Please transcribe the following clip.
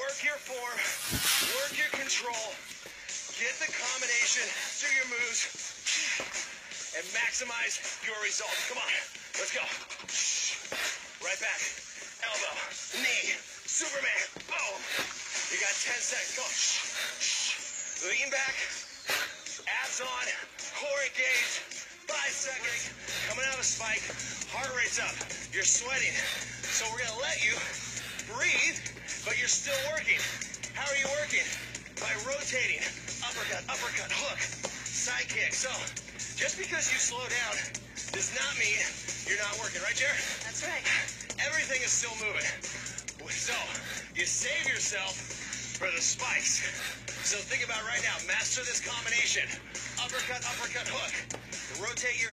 Work your form, work your control, get the combination do your moves, and maximize your results. Come on, let's go. Right back, elbow, knee, Superman, boom. You got 10 seconds, go. Lean back, abs on, core engaged, five seconds, coming out of spike, heart rate's up, you're sweating. So we're gonna let you but you're still working. How are you working? By rotating, uppercut, uppercut, hook, side kick. So just because you slow down does not mean you're not working, right, Jared? That's right. Everything is still moving. So you save yourself for the spikes. So think about right now, master this combination. Uppercut, uppercut, hook. Rotate your